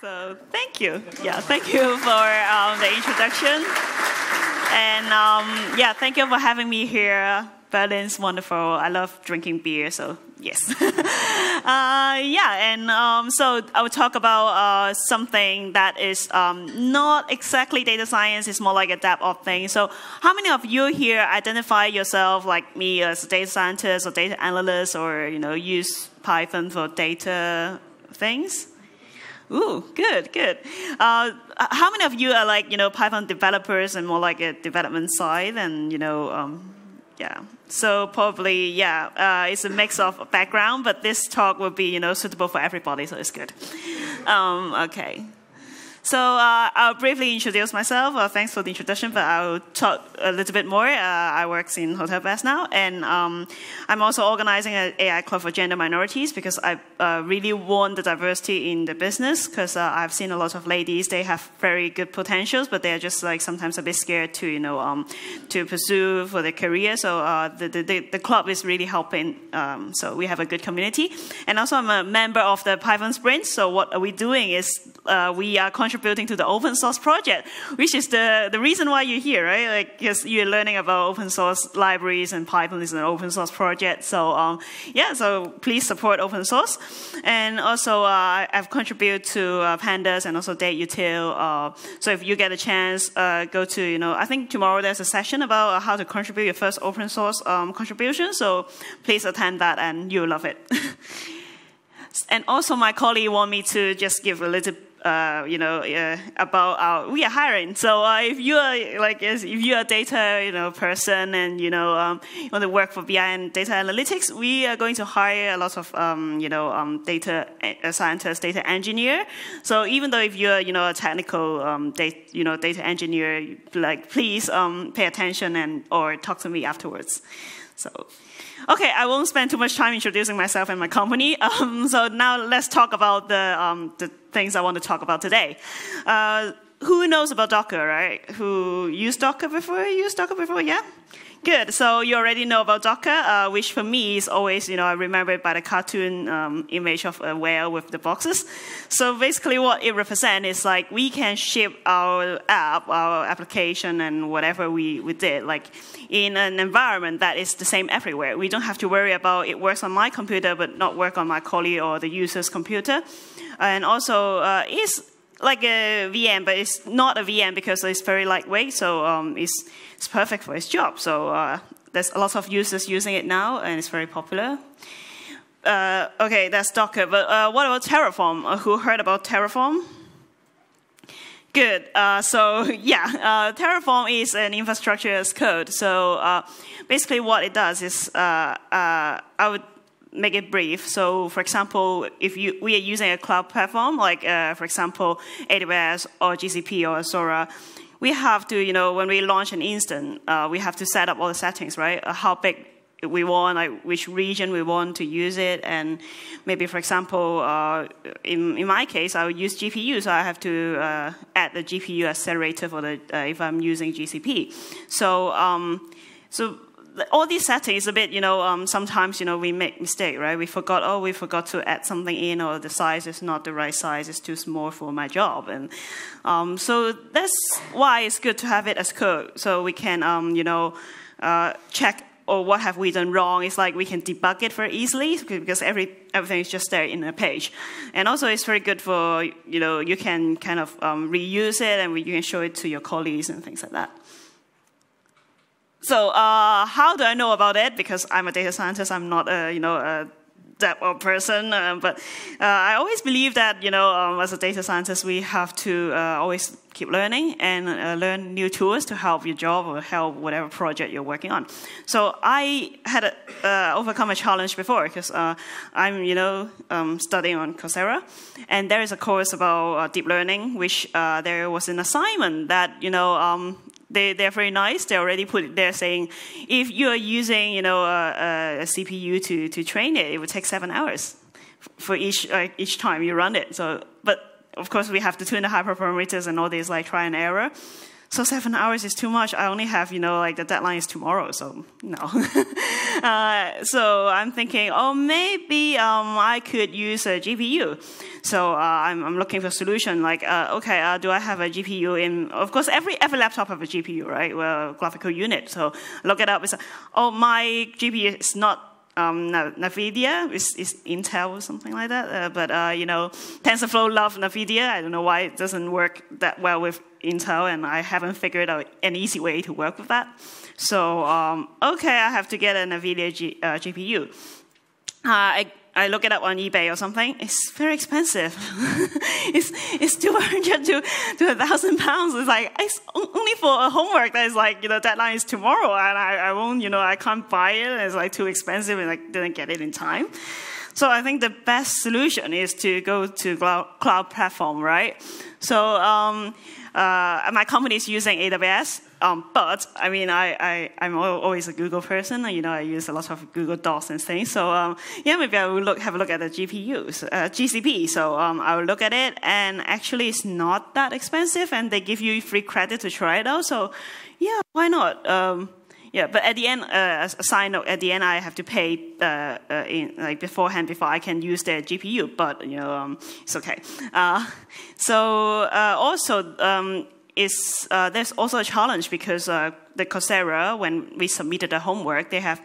So thank you. Yeah, thank you for um, the introduction. And um, yeah, thank you for having me here. Berlin's wonderful. I love drinking beer, so yes. uh, yeah, and um, so I will talk about uh, something that is um, not exactly data science, it's more like a DevOps thing. So, how many of you here identify yourself like me as a data scientist or data analyst or you know use Python for data things? Ooh, good, good. Uh, how many of you are like, you know, Python developers and more like a development side and, you know, um, yeah. So probably, yeah, uh, it's a mix of background, but this talk will be, you know, suitable for everybody, so it's good. Um, okay. So uh, I'll briefly introduce myself. Uh, thanks for the introduction, but I'll talk a little bit more. Uh, I work in Hotel Best now, and um, I'm also organizing an AI club for gender minorities because I uh, really want the diversity in the business. Because uh, I've seen a lot of ladies; they have very good potentials, but they're just like sometimes a bit scared to, you know, um, to pursue for their career. So uh, the, the, the club is really helping. Um, so we have a good community, and also I'm a member of the Python Sprint. So what are we doing is we are contributing to the open source project, which is the, the reason why you're here, right? Like, because you're learning about open source libraries and Python is an open source project. So, um, yeah, so please support open source. And also, uh, I've contributed to uh, Pandas and also dateutil. Uh, so if you get a chance, uh, go to, you know, I think tomorrow there's a session about uh, how to contribute your first open source um, contribution. So please attend that and you'll love it. and also my colleague want me to just give a little uh, you know, uh, about our, we are hiring. So uh, if you are like, if you are a data, you know, person and you know, um, want to work for BI and data analytics, we are going to hire a lot of, um, you know, um, data uh, scientists, data engineer. So even though if you're, you know, a technical, um, data, you know, data engineer, like please um, pay attention and or talk to me afterwards. So. Okay, I won't spend too much time introducing myself and my company. Um, so now let's talk about the, um, the things I want to talk about today. Uh, who knows about Docker, right? Who used Docker before? Used Docker before? Yeah? Good. So you already know about Docker, uh, which for me is always, you know, I remember it by the cartoon um, image of a whale with the boxes. So basically, what it represents is like we can ship our app, our application, and whatever we, we did, like in an environment that is the same everywhere. We don't have to worry about it works on my computer but not work on my colleague or the user's computer. And also, uh, it's like a VM, but it's not a VM because it's very lightweight, so um, it's, it's perfect for its job. So uh, there's a lot of users using it now, and it's very popular. Uh, okay, that's Docker, but uh, what about Terraform? Uh, who heard about Terraform? Good. Uh, so yeah, uh, Terraform is an infrastructure as code. So basically, what it does is I would make it brief. So, for example, if you, we are using a cloud platform, like, uh, for example, AWS or GCP or Azure, we have to, you know, when we launch an instance, uh, we have to set up all the settings, right? Uh, how big we want, like which region we want to use it, and maybe, for example, uh, in, in my case, I would use GPU, so I have to uh, add the GPU accelerator for the uh, if I'm using GCP. So, um, so all these settings a bit, you know, um, sometimes, you know, we make mistake, right? We forgot, oh, we forgot to add something in, or the size is not the right size, it's too small for my job. And um, so that's why it's good to have it as code, so we can, um, you know, uh, check or what have we done wrong. It's like we can debug it very easily because every everything is just there in a page. And also, it's very good for, you know, you can kind of um, reuse it and you can show it to your colleagues and things like that. So uh, how do I know about it? Because I'm a data scientist. I'm not a you know a DevOps person. Uh, but uh, I always believe that you know um, as a data scientist we have to uh, always keep learning and uh, learn new tools to help your job or help whatever project you're working on. So I had a, uh, overcome a challenge before because I'm you know um, studying on Coursera, and there is a course about deep learning, which there was an assignment that you know um, they, they're very nice. They already put it there saying, if you are using, you know, a, a CPU to, to train it, it would take seven hours for each, uh, each time you run it. So, but of course we have to tune the hyperparameters and all these like try and error. So seven hours is too much. I only have, you know, like the deadline is tomorrow, so no. uh, so I'm thinking, oh, maybe um, I could use a GPU. So uh, I'm, I'm, looking for a solution. Like, uh, okay, uh, do I have a GPU in? Of course, every every laptop have a GPU, right? Well, graphical unit. So look it up. It's oh, my GPU is not um, NVIDIA, is, it's, Intel or something like that. Uh, but, uh, you know, TensorFlow love NVIDIA. I don't know why it doesn't work that well with Intel, and I haven't figured out an easy way to work with that. So, um, okay, I have to get a NVIDIA G, uh, GPU. Uh, I I look it up on eBay or something, it's very expensive. it's, it's 200 to, to a 1,000 pounds. It's like, it's only for a homework that is like, you know, deadline is tomorrow and I, I won't, you know, I can't buy it. It's like too expensive and I didn't get it in time. So I think the best solution is to go to cloud, cloud platform, right? So um, uh, my company is using AWS. Um, but I mean, I, I, I'm always a Google person. You know, I use a lot of Google Docs and things. So um, yeah, maybe I will look, have a look at the GPUs, uh, GCP. So um, I will look at it, and actually, it's not that expensive, and they give you free credit to try it out. So yeah, why not? Um, yeah, but at the end, uh, a side note, at the end, I have to pay uh, uh, in, like beforehand before I can use the GPU. But you know, um, it's okay. Uh, so uh, also um, is uh, there's also a challenge because uh, the Coursera, when we submitted the homework, they have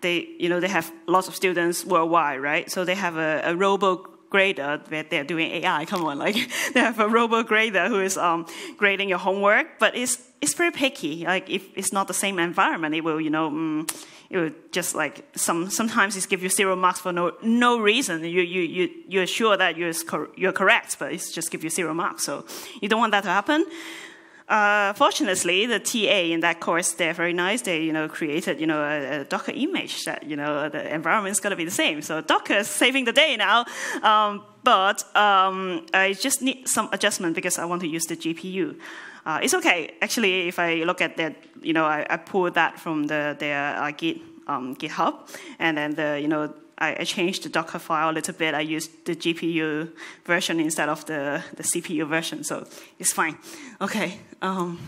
they you know they have lots of students worldwide, right? So they have a, a robo grader where they're doing AI. Come on, like they have a robo grader who is um, grading your homework, but it's it's very picky. Like if it's not the same environment, it will you know. Mm, it will just like some sometimes it give you zero marks for no no reason. You you you you're sure that you're you're correct, but it's just give you zero marks. So you don't want that to happen. Uh, fortunately, the TA in that course, they're very nice. They, you know, created, you know, a, a Docker image that, you know, the environment's going to be the same. So Docker is saving the day now. Um, but um, I just need some adjustment because I want to use the GPU. Uh, it's okay. Actually, if I look at that, you know, I, I pulled that from the, their uh, Git, um, GitHub, and then the, you know, I, I, changed the Docker file a little bit. I used the GPU version instead of the, the CPU version, so it's fine. Okay. Um,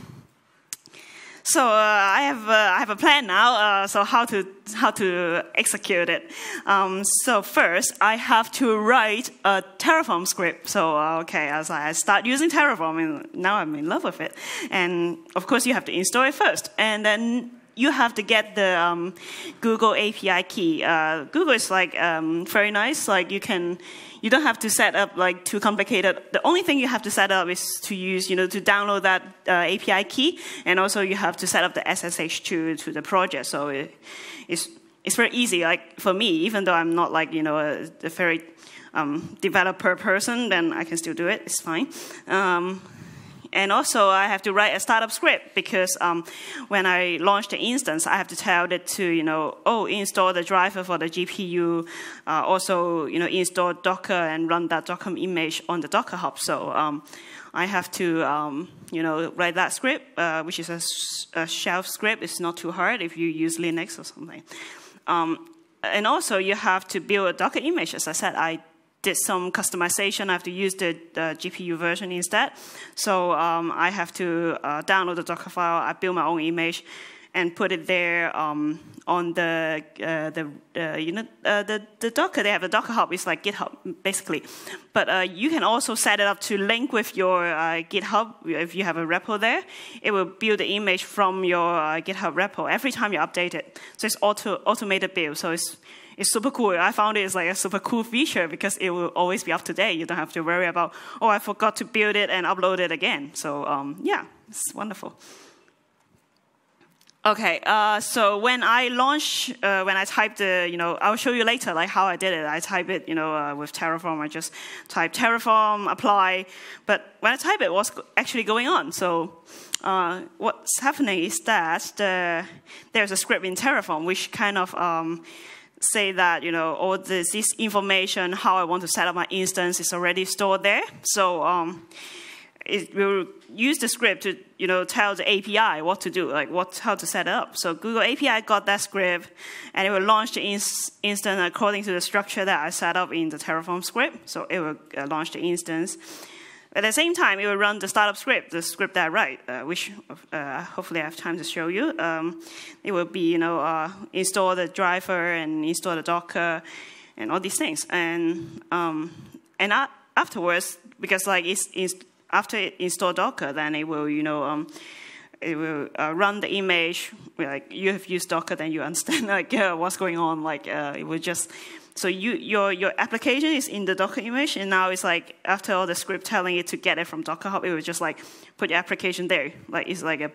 so uh, I have uh, I have a plan now. Uh, so how to how to execute it? Um, so first I have to write a Terraform script. So uh, okay, as I start using Terraform, and now I'm in love with it. And of course you have to install it first, and then you have to get the um, Google API key. Uh, Google is like um, very nice. Like you can, you don't have to set up like too complicated. The only thing you have to set up is to use, you know, to download that uh, API key, and also you have to set up the SSH to to the project. So it, it's it's very easy. Like for me, even though I'm not like you know a, a very um, developer person, then I can still do it. It's fine. Um, and also, I have to write a startup script because um, when I launch the instance, I have to tell it to, you know, oh, install the driver for the GPU, uh, also, you know, install Docker and run that Docker image on the Docker Hub. So um, I have to, um, you know, write that script, uh, which is a, a, shell script. It's not too hard if you use Linux or something. Um, and also, you have to build a Docker image. As I said, I did some customization. I have to use the, the GPU version instead. So um, I have to uh, download the Docker file. I build my own image and put it there um, on the uh, the uh, you know uh, the the Docker. They have the Docker Hub. It's like GitHub basically, but uh, you can also set it up to link with your uh, GitHub if you have a repo there. It will build the image from your GitHub repo every time you update it. So it's auto automated build. So it's it's super cool. I found it is like a super cool feature because it will always be up to date. You don't have to worry about, oh, I forgot to build it and upload it again. So um, yeah, it's wonderful. Okay, uh, so when I launch, uh, when I type the, you know, I'll show you later, like how I did it. I type it, you know, uh, with Terraform. I just type Terraform, apply. But when I type it, what's actually going on? So uh, what's happening is that the, there's a script in Terraform which kind of um, say that you know all this, this, information, how I want to set up my instance, is already stored there. So um, it will use the script to you know tell the API what to do, like what how to set it up. So Google API got that script, and it will launch the ins- instance according to the structure that I set up in the Terraform script. So it will uh, launch the instance. At the same time, it will run the startup script, the script that I write, uh, which uh, hopefully I have time to show you. Um, it will be, you know, uh, install the driver and install the Docker and all these things. And um, and afterwards, because like it's, it's, after it install Docker, then it will, you know, um, it will uh, run the image. Like you have used Docker, then you understand like uh, what's going on. Like uh, it will just so you, your, your application is in the Docker image, and now it's like after all the script telling it to get it from Docker Hub, it will just like put your application there. Like it's like a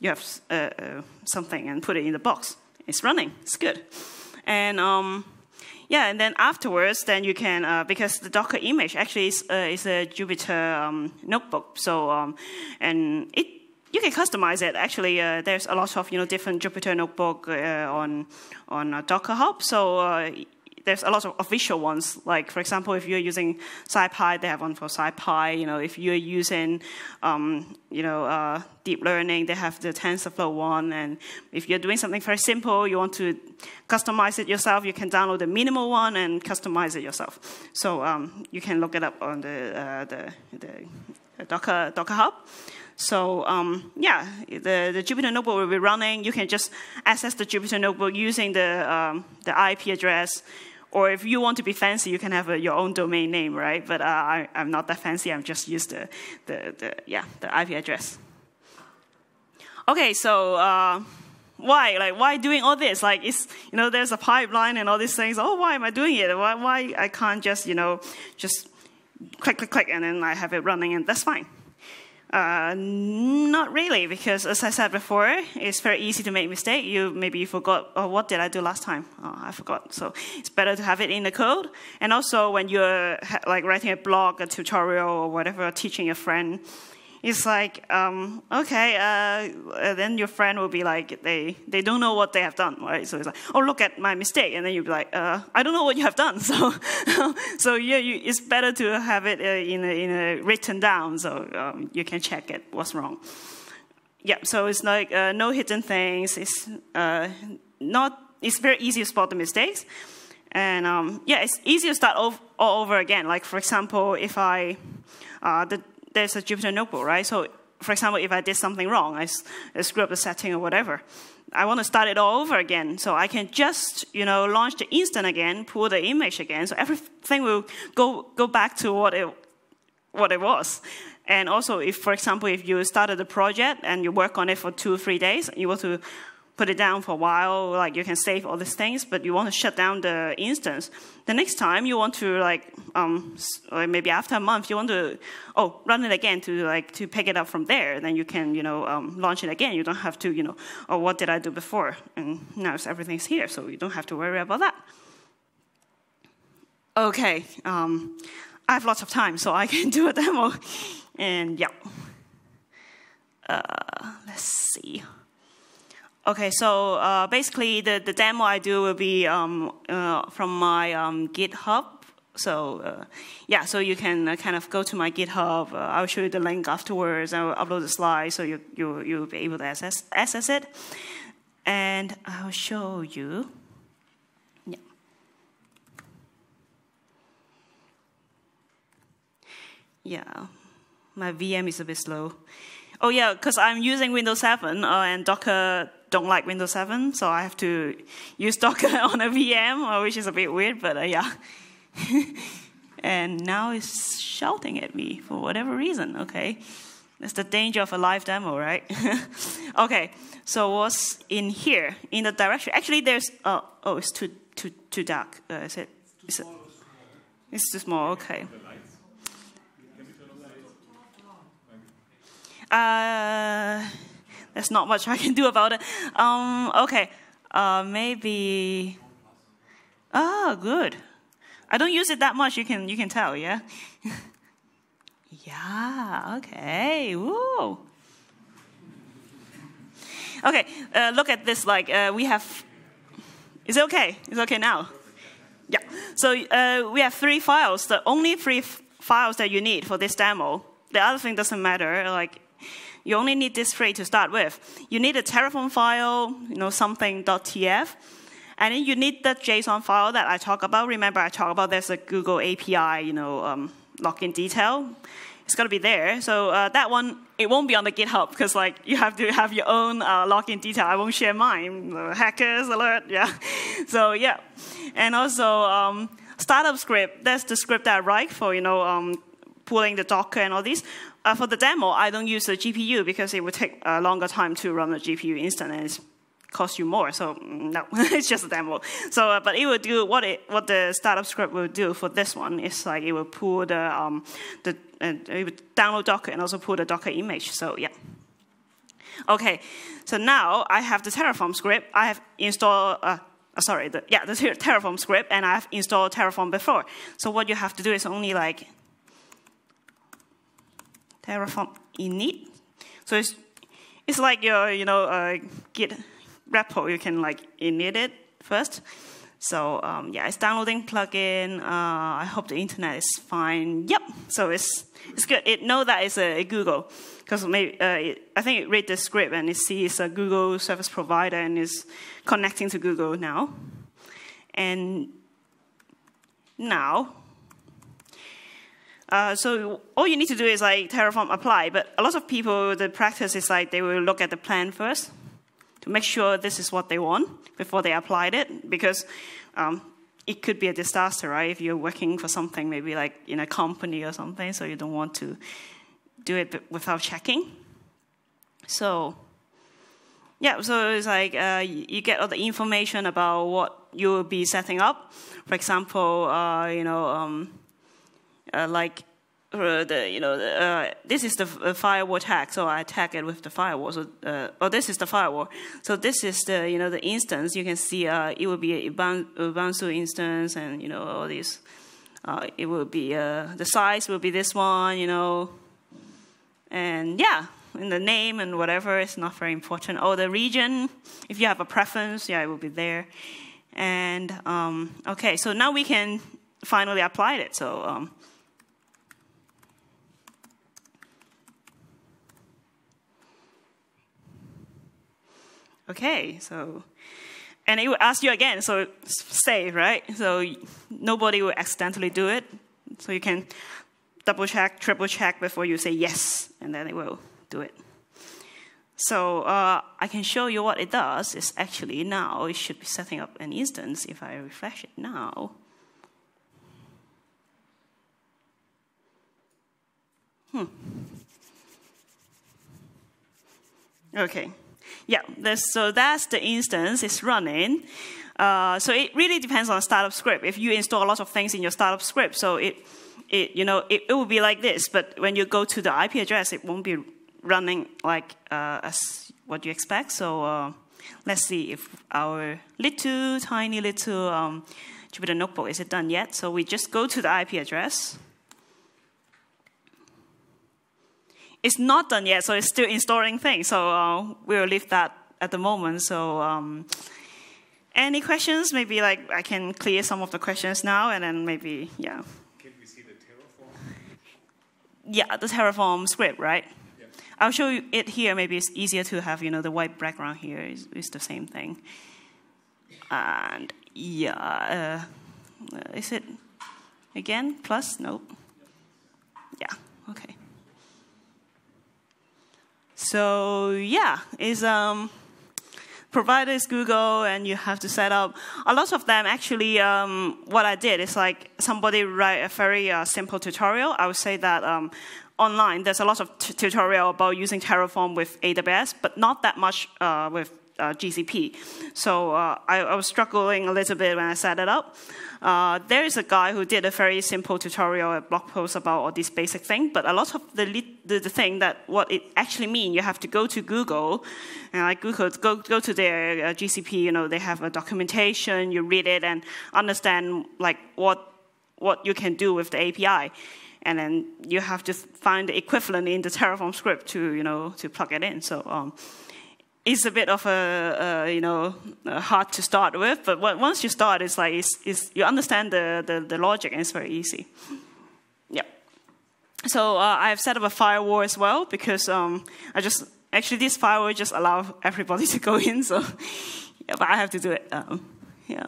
you have uh, uh, something and put it in the box. It's running. It's good. And um, yeah, and then afterwards, then you can uh, because the Docker image actually is, uh, is a Jupyter um, notebook. So um, and it you can customize it. Actually, uh, there's a lot of you know different Jupyter notebook uh, on on uh, Docker Hub. So uh, there's a lot of official ones. Like for example, if you're using SciPy, they have one for SciPy. You know, if you're using, um, you know, uh, deep learning, they have the TensorFlow one. And if you're doing something very simple, you want to customize it yourself, you can download the minimal one and customize it yourself. So um, you can look it up on the uh, the, the Docker Docker Hub. So um, yeah, the, the Jupyter Notebook will be running. You can just access the Jupyter Notebook using the, um, the IP address or if you want to be fancy, you can have a, your own domain name, right? But uh, I, am not that fancy. I'm just use the, the, the, yeah, the IP address. Okay, so uh, why? Like, why doing all this? Like, it's, you know, there's a pipeline and all these things. Oh, why am I doing it? Why, why I can't just, you know, just click, click, click, and then I have it running, and that's fine. Uh, not really, because as I said before, it's very easy to make mistake. You maybe you forgot, oh, what did I do last time? Oh, I forgot. So it's better to have it in the code. And also, when you're like writing a blog, a tutorial, or whatever, teaching a friend, it's like, um, okay, uh, then your friend will be like, they, they don't know what they have done, right? So it's like, oh, look at my mistake. And then you'll be like, uh, I don't know what you have done. So, so yeah, you, it's better to have it uh, in, a, in a written down so um, you can check it, what's wrong. Yeah, so it's like uh, no hidden things. It's uh, not, it's very easy to spot the mistakes. And um, yeah, it's easy to start all over again. Like, for example, if I, uh, the, there's a Jupyter notebook, right? So, for example, if I did something wrong, I, I screw up the setting or whatever, I want to start it all over again. So I can just, you know, launch the instance again, pull the image again. So everything will go go back to what it what it was. And also, if, for example, if you started a project and you work on it for two or three days, you want to put it down for a while, like you can save all these things, but you want to shut down the instance. The next time you want to like, um, maybe after a month you want to, oh, run it again to like to pick it up from there. Then you can, you know, um, launch it again. You don't have to, you know, oh, what did I do before? And now everything's here, so you don't have to worry about that. Okay, um, I have lots of time, so I can do a demo. And yeah, uh, let's see. Okay, so uh, basically the, the demo I do will be um, uh, from my um, GitHub. So uh, yeah, so you can uh, kind of go to my GitHub. Uh, I'll show you the link afterwards. I'll upload the slides so you, you, you'll be able to access, access it. And I'll show you. Yeah. Yeah, my VM is a bit slow. Oh yeah, because I'm using Windows 7 uh, and Docker don't like Windows 7, so I have to use Docker on a VM, uh, which is a bit weird, but uh, yeah. and now it's shouting at me for whatever reason, okay? That's the danger of a live demo, right? okay, so what's in here? In the directory, actually there's, uh, oh, it's too, too, too dark. Uh, is it? Is it? It's too small, okay. Uh, there's not much I can do about it. Um, okay, uh, maybe. Oh, good. I don't use it that much. You can you can tell, yeah. yeah. Okay. Woo. Okay. Uh, look at this. Like uh, we have. Is it okay? Is it okay now? Yeah. So uh, we have three files. The only three files that you need for this demo. The other thing doesn't matter. Like you only need this three to start with. You need a Terraform file, you know, something .tf, and then you need that JSON file that I talk about. Remember, I talked about there's a Google API, you know, um, login detail. it's going to be there. So uh, that one, it won't be on the GitHub because like you have to have your own uh, login detail. I won't share mine. hackers alert, yeah. So yeah, and also um, startup script. That's the script that I write for you know um, pulling the Docker and all these. Uh, for the demo, I don't use the GPU because it would take a longer time to run the GPU instance and it costs you more. So mm, no, it's just a demo. So, uh, but it will do what it what the startup script will do for this one is like it will pull the um, the uh, it will download Docker and also pull the Docker image. So yeah. Okay, so now I have the Terraform script. I have installed. Uh, sorry, the, yeah, the Terraform script, and I've installed Terraform before. So what you have to do is only like Terraform init. So it's it's like your you know uh, Git repo, you can like init it first. So um, yeah, it's downloading plugin. Uh, I hope the internet is fine. Yep, so it's it's good. It know that it's a, a Google because maybe uh, it, I think it read the script and it sees a Google service provider and is connecting to Google now. And now, uh, so all you need to do is like Terraform apply. But a lot of people, the practice is like they will look at the plan first to make sure this is what they want before they applied it, because um, it could be a disaster, right? If you're working for something, maybe like in a company or something, so you don't want to do it without checking. So, yeah, so it's like uh, you get all the information about what you will be setting up. For example, uh, you know, um, uh, like uh, the, you know, uh, this is the firewall tag, so I tag it with the firewall. So, uh, oh, this is the firewall. So this is the, you know, the instance. You can see uh, it will be a Ubuntu instance, and you know all these. Uh, it will be uh, the size will be this one, you know, and yeah, and the name and whatever is not very important. Oh, the region, if you have a preference, yeah, it will be there. And um, okay, so now we can finally apply it. So. Um, Okay, so, and it will ask you again, so save, right? So nobody will accidentally do it. So you can double check, triple check before you say yes, and then it will do it. So uh, I can show you what it does. It's actually now it should be setting up an instance if I refresh it now. Hmm. Okay. Yeah, so that's the instance it's running. Uh, so it really depends on startup script. If you install a lot of things in your startup script, so it, it you know, it, it will be like this. But when you go to the IP address, it won't be running like uh, as what you expect. So uh, let's see if our little tiny little um, Jupyter notebook is it done yet. So we just go to the IP address. It's not done yet, so it's still installing things. So uh, we'll leave that at the moment. So um, any questions? Maybe like I can clear some of the questions now, and then maybe yeah. Can we see the Terraform? Yeah, the Terraform script, right? Yeah. I'll show you it here. Maybe it's easier to have you know the white background here is, is the same thing. And yeah, uh, is it again plus? Nope. Yeah. Okay. So yeah, is um, provider is Google, and you have to set up. A lot of them actually, um, what I did is like somebody write a very uh, simple tutorial. I would say that um, online there's a lot of tutorial about using Terraform with AWS, but not that much uh, with uh, GCP. So uh, I, I, was struggling a little bit when I set it up. Uh, there is a guy who did a very simple tutorial, a blog post about all these basic things, but a lot of the, the, the thing that what it actually means, you have to go to Google, and like Google, go, go to their uh, GCP, you know, they have a documentation, you read it and understand like what, what you can do with the API and then you have to find the equivalent in the Terraform script to you know to plug it in. So um, it's a bit of a, a you know hard to start with, but once you start, it's like it's, it's, you understand the, the, the, logic and it's very easy. Yeah. So uh, I've set up a firewall as well because um, I just actually this firewall just allow everybody to go in. So yeah, but I have to do it. Um, yeah.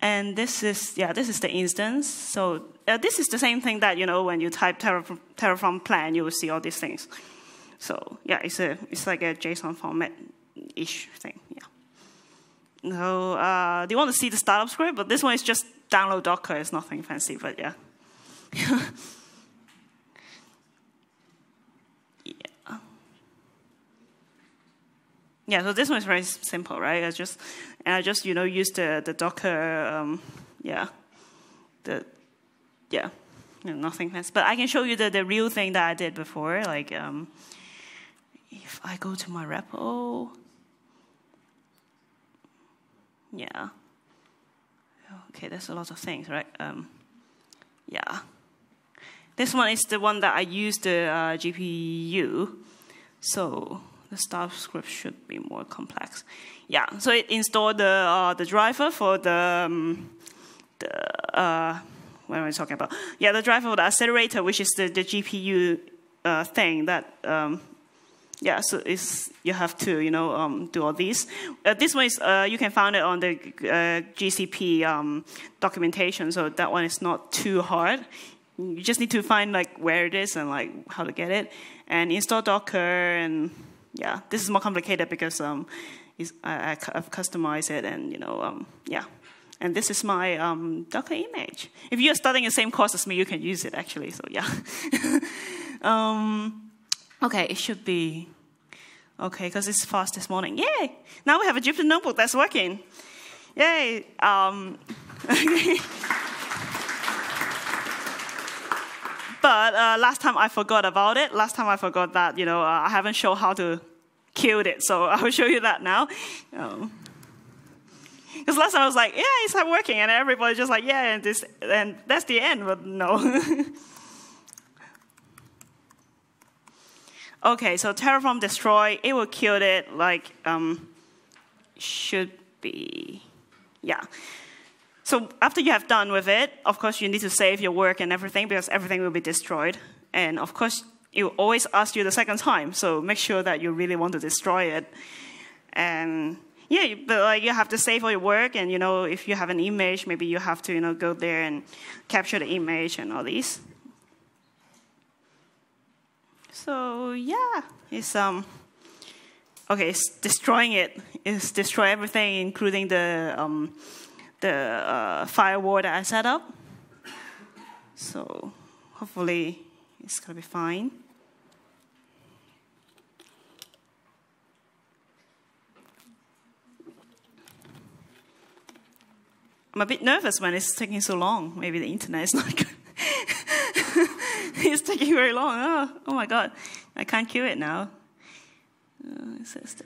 And this is, yeah, this is the instance. So uh, this is the same thing that, you know, when you type Terraform, Terraform plan, you will see all these things. So yeah, it's, a, it's like a JSON format-ish thing, yeah. So uh, do you want to see the startup script? But this one is just download Docker. It's nothing fancy, but yeah. yeah. Yeah, so this one is very simple, right? I just, and I just, you know, use the, the Docker, um, yeah, the, yeah, nothing fancy. But I can show you the, the real thing that I did before. Like, um, if I go to my repo, yeah. Okay, there's a lot of things, right? Um, yeah. This one is the one that I use the uh, GPU. So the start script should be more complex. Yeah, so it installed the, uh, the driver for the, um, the uh, what am I talking about? Yeah, the driver for the accelerator, which is the, the GPU uh, thing that um, yeah, so it's, you have to, you know, um, do all these. Uh, this one is, uh, you can find it on the uh, GCP um, documentation, so that one is not too hard. You just need to find like where it is and like how to get it, and install Docker, and yeah, this is more complicated because um, I, have customized it, and you know, um, yeah. And this is my um, Docker image. If you're studying the same course as me, you can use it actually. So yeah. Okay, it should be. Okay, because it's fast this morning. Yay! Now we have a Jupyter notebook that's working. Yay! Um, but uh, last time I forgot about it. Last time I forgot that, you know, uh, I haven't shown how to kill it. So I will show you that now. Um, Because last time I was like, yeah, it's not working. And everybody's just like, yeah, and, this, and that's the end. But no. Okay, so Terraform destroy, it will kill it like um, should be, yeah. So after you have done with it, of course you need to save your work and everything because everything will be destroyed. And of course, it will always ask you the second time. So make sure that you really want to destroy it. And yeah, but like you have to save all your work, and you know if you have an image, maybe you have to you know go there and capture the image and all these. So yeah, it's um okay, it's destroying it. It's destroy everything, including the um, the uh, firewall that I set up. So hopefully it's gonna be fine. I'm a bit nervous when it's taking so long. Maybe the internet is not good. it's taking very long. Oh, oh my God. I can't cue it now. Uh,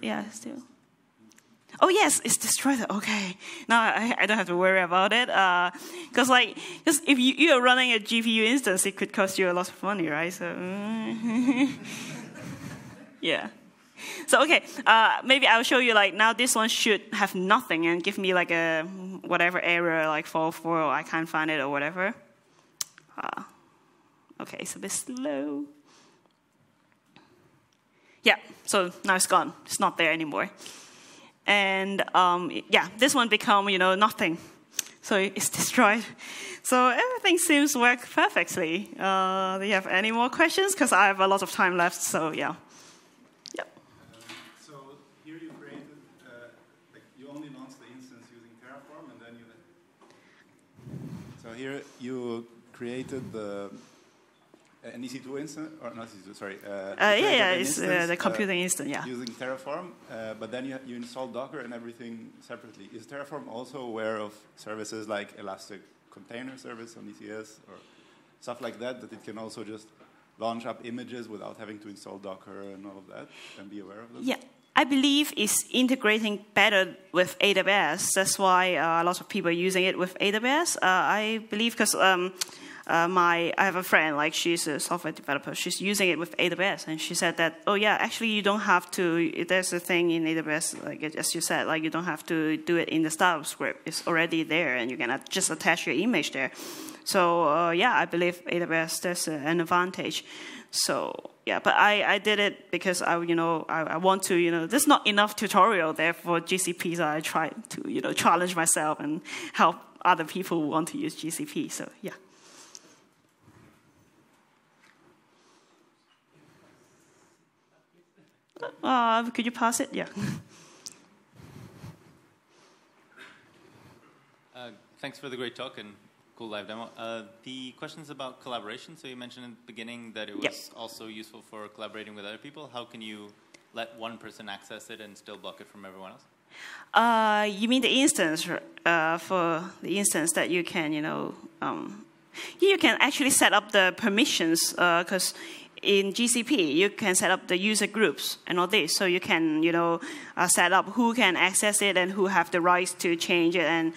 yeah, still. Oh yes, it's destroyed. Okay, now I, I, don't have to worry about it. Because uh, like, because if you, you are running a GPU instance, it could cost you a lot of money, right? So yeah. So okay, uh, maybe I'll show you like now this one should have nothing and give me like a whatever error like 404 or I can't find it or whatever. Uh, Okay, it's a bit slow. Yeah, so now it's gone. It's not there anymore. And um, yeah, this one become you know nothing. So it's destroyed. So everything seems to work perfectly. Uh, do you have any more questions? Because I have a lot of time left. So yeah. Yep. So here you created, you only launched the instance using Terraform and then you let you created the an EC2 instance, or not EC2, sorry. Uh, uh, yeah, yeah, it's uh, the computing instance, yeah. Using Terraform, but then you, you install Docker and everything separately. Is Terraform also aware of services like Elastic Container Service on ECS or stuff like that, that it can also just launch up images without having to install Docker and all of that and be aware of them? Yeah. I believe it's integrating better with AWS. That's why uh, a lot of people are using it with AWS. Uh, I believe because um, uh, my I have a friend like she's a software developer. She's using it with AWS, and she said that oh yeah, actually you don't have to. There's a thing in AWS like as you said, like you don't have to do it in the startup script. It's already there, and you can just attach your image there. So uh, yeah, I believe AWS there's an advantage. So yeah, but I, I did it because I you know I, I want to you know there's not enough tutorial there for GCP, so I tried to you know challenge myself and help other people who want to use GCP. So yeah. Uh, could you pass it? Yeah. Uh, thanks for the great talk and cool live demo. Uh, the questions about collaboration. So you mentioned in the beginning that it was also useful for collaborating with other people. How can you let one person access it and still block it from everyone else? Uh, you mean the instance uh, for the instance that you can, you know, um, you can actually set up the permissions because uh, in GCP, you can set up the user groups and all this. So you can, you know, uh, set up who can access it and who have the rights to change it. And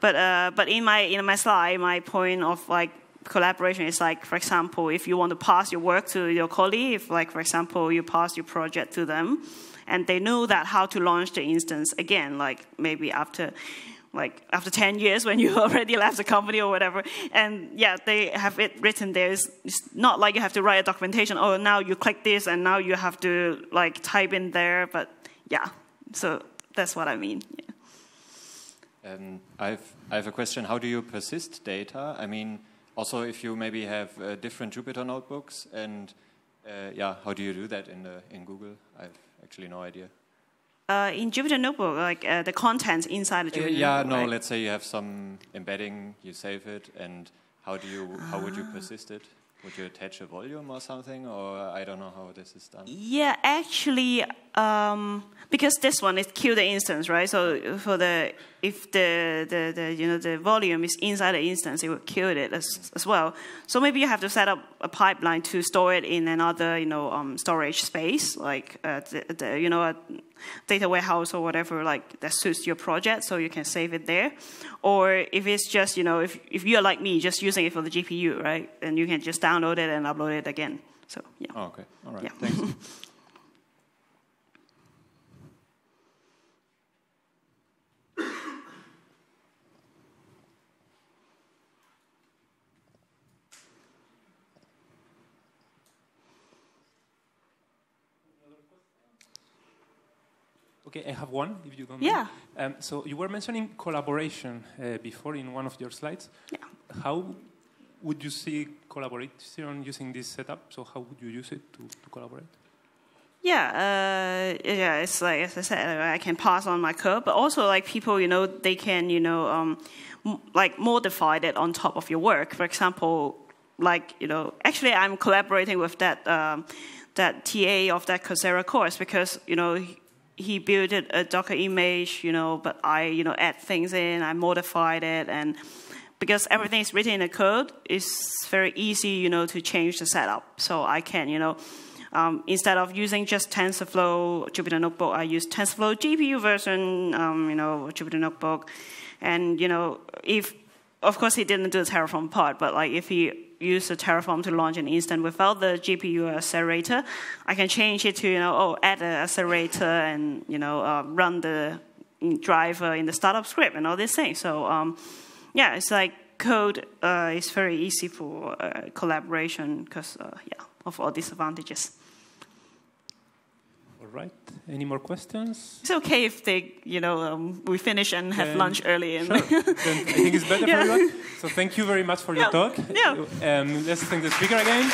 but uh, but in my in my slide, my point of like collaboration is like, for example, if you want to pass your work to your colleague, if like for example you pass your project to them, and they know that how to launch the instance again, like maybe after like after 10 years when you already left the company or whatever. And yeah, they have it written there. It's, not like you have to write a documentation. Oh, now you click this and now you have to like type in there. But yeah, so that's what I mean. Yeah. Um, I've, I have a question. How do you persist data? I mean, also if you maybe have uh, different Jupyter notebooks and uh, yeah, how do you do that in, the, in Google? I've actually no idea. Uh, in Jupyter Notebook, like uh, the contents inside the Jupyter yeah, Notebook. no. Right? Let's say you have some embedding, you save it, and how do you how would you Ah. persist it? Would you attach a volume or something, or I don't know how this is done. Yeah, actually, um, because this one is kill the instance, right? So for the if the, the, the you know the volume is inside the instance, it will kill it as, as well. So maybe you have to set up a pipeline to store it in another you know um, storage space, like uh, the, the, you know a data warehouse or whatever like that suits your project, so you can save it there. Or if it's just you know if if you're like me, just using it for the GPU, right? Then you can just download it and upload it again. So yeah. Oh, okay. All right. Yeah. Thanks. Okay, I have one, if you don't Yeah. mind. Um, so you were mentioning collaboration uh, before in one of your slides. Yeah. How would you see collaboration using this setup? So how would you use it to, to collaborate? Yeah, uh, yeah. It's like as I said, I can pass on my code, but also like people, you know, they can, you know, um, m- like modify it on top of your work. For example, like you know, actually, I'm collaborating with that um, that TA of that Coursera course because you know he, built a Docker image, you know, but I, you know, add things in, I modified it, and because everything is written in the code, it's very easy, you know, to change the setup. So I can, you know, um, instead of using just TensorFlow Jupyter Notebook, I use TensorFlow GPU version, um, you know, Jupyter Notebook. And, you know, if, of course, he didn't do the Terraform part, but like if he used the Terraform to launch an instance without the GPU accelerator, I can change it to, you know, oh, add an accelerator and, you know, uh, run the driver in the startup script and all these things. So, um, yeah, it's like code uh, is very easy for uh, collaboration because, uh, yeah, of all these advantages. Right. Any more questions? It's okay if they, you know, um, we finish and have lunch early. And Sure. then I think it's better Yeah. for everyone. So thank you very much for your talk. Yeah. Um, let's thank the speaker again.